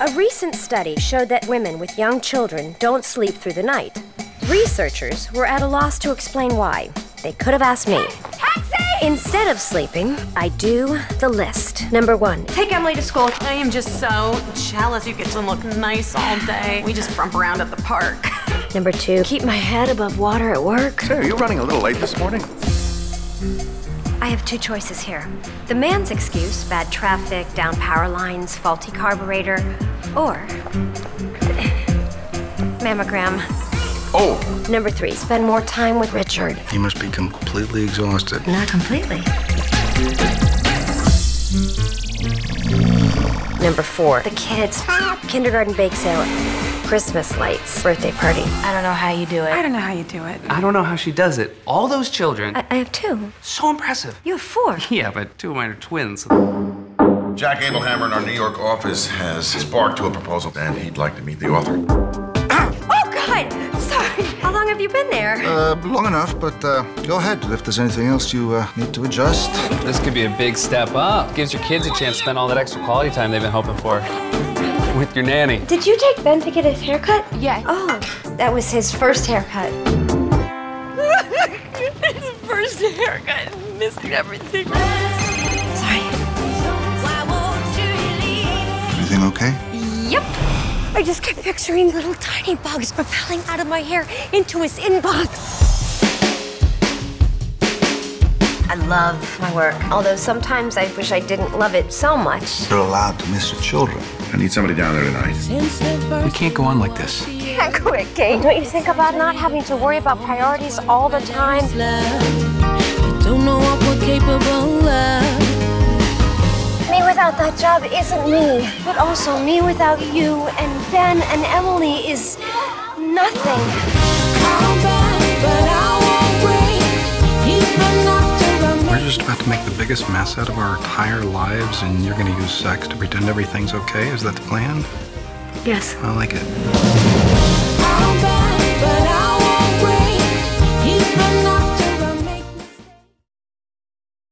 A recent study showed that women with young children don't sleep through the night. Researchers were at a loss to explain why. They could have asked me. Taxi! Instead of sleeping, I do the list. Number one, Take Emily to school. I am just so jealous. You get to look nice all day. We just frump around at the park. number two, keep my head above water at work. Hey, are you running a little late this morning? I have two choices here. The man's excuse, bad traffic, down power lines, faulty carburetor, or mammogram. Oh, Number three, spend more time with Richard. You must be completely exhausted. Not completely. Number four, the kids. Kindergarten bake sale, Christmas lights, birthday party. I don't know how you do it. I don't know how you do it. I don't know how she does it. All those children, I, I have two. so impressive. You have four. Yeah, but two of mine are twins. Jack Abelhammer in our New York office has sparked to a proposal, and he'd like to meet the author. Oh, God! Sorry. How long have you been there? Uh, long enough, but uh, go ahead if there's anything else you uh, need to adjust. This could be a big step up. Gives your kids a chance to spend all that extra quality time they've been hoping for. With your nanny. Did you take Ben to get his haircut? Yeah. Oh, that was his first haircut. his First haircut, missing everything. Sorry. Everything okay? Yep. I just kept picturing little tiny bugs propelling out of my hair into his inbox. I love my work, although sometimes I wish I didn't love it so much. You're allowed to miss your children. I need somebody down there tonight. We can't go on like this. Can't quit, Kate. Don't you think about not having to worry about priorities all the time? Don't know what we're capable of. Me without that job isn't me, but also me without you and Ben and Emily is nothing. about to make the biggest mess out of our entire lives and you're gonna use sex to pretend everything's okay? Is that the plan? Yes. I like it.